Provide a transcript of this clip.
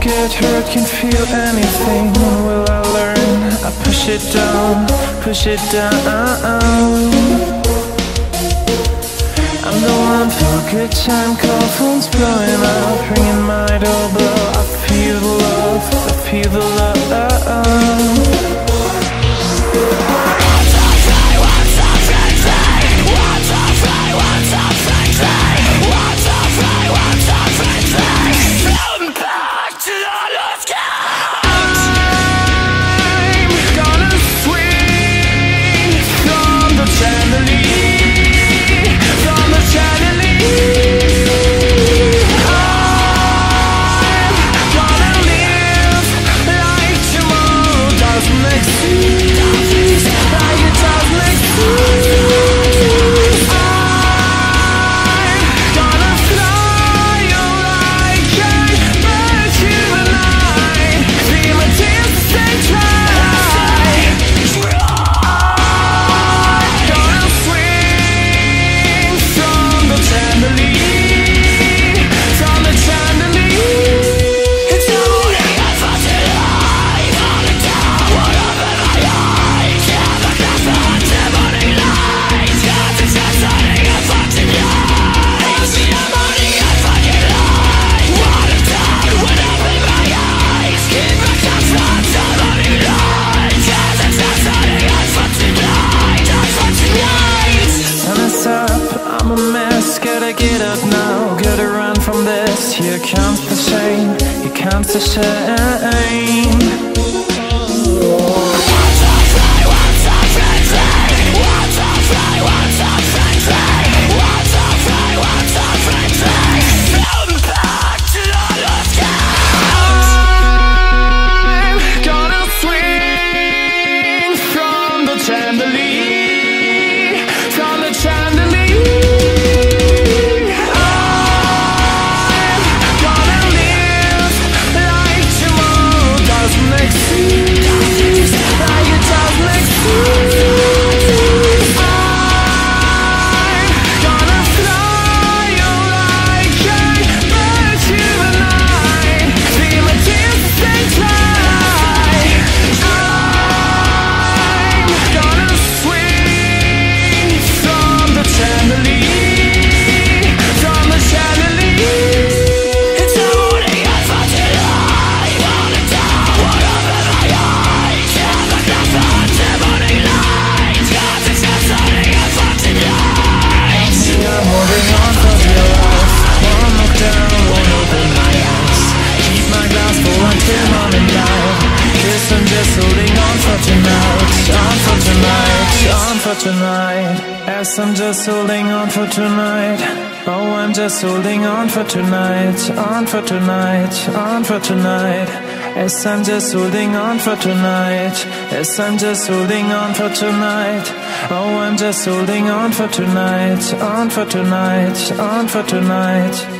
get hurt, can feel anything. When will I learn? I push it down, push it down. I'm the one for a good time, call phones blowing up, ringing my doorbell. I feel the love, I feel the love. Mess, gotta get up now, gotta run from this. Here comes the shame, here comes the shame. For tonight. As I'm just holding on for tonight. Oh, I'm just holding on for tonight, on for tonight, on for tonight. As I'm just holding on for tonight. As I'm just holding on for tonight. Oh, I'm just holding on for tonight, on for tonight, on for tonight.